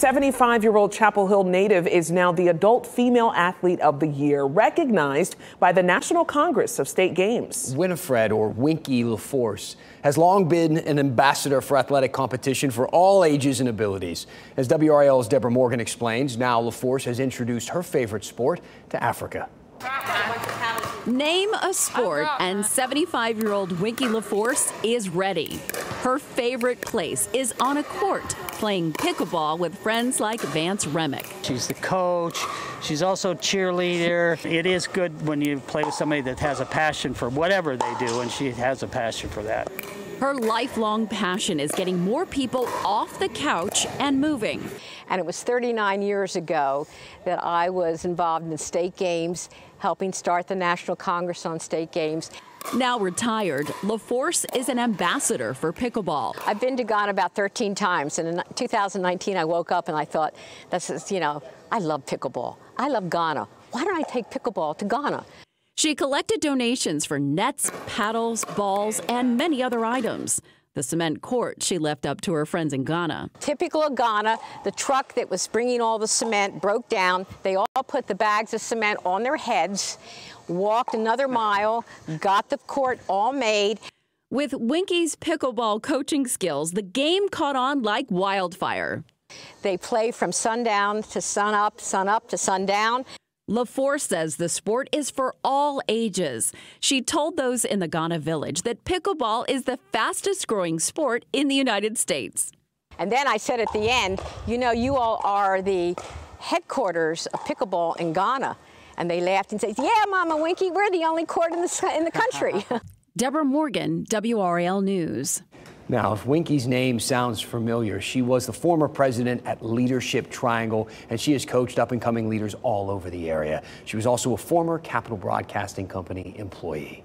75 year old Chapel Hill native is now the adult female athlete of the year, recognized by the National Congress of State Games. Winifred, or Winkie LaForce, has long been an ambassador for athletic competition for all ages and abilities. As WRAL's Debra Morgan explains, now LaForce has introduced her favorite sport to Africa. Name a sport, and 75 year old Winkie LaForce is ready. Her favorite place is on a court playing pickleball with friends like Vance Remick. She's the coach. She's also cheerleader. It is good when you play with somebody that has a passion for whatever they do, and she has a passion for that. Her lifelong passion is getting more people off the couch and moving. And it was 39 years ago that I was involved in state games, helping start the National Congress on State Games. Now retired, LaForce is an ambassador for pickleball. I've been to Ghana about 13 times, and in 2019 I woke up and I thought, this is, you know, I love pickleball. I love Ghana. Why don't I take pickleball to Ghana? She collected donations for nets, paddles, balls, and many other items. The cement court she left up to her friends in Ghana. Typical of Ghana, the truck that was bringing all the cement broke down. They all put the bags of cement on their heads, walked another mile, got the court all made. With Winkie's pickleball coaching skills, the game caught on like wildfire. They play from sundown to sunup, sunup to sundown. LaForce says the sport is for all ages. She told those in the Ghana village that pickleball is the fastest growing sport in the United States. And then I said at the end, you know, you all are the headquarters of pickleball in Ghana. And they laughed and said, yeah, Mama Winkie, we're the only court in the, in the country. Debra Morgan, WRAL News. Now, if Winkie's name sounds familiar, she was the former president at Leadership Triangle, and she has coached up and coming leaders all over the area. She was also a former Capital Broadcasting Company employee.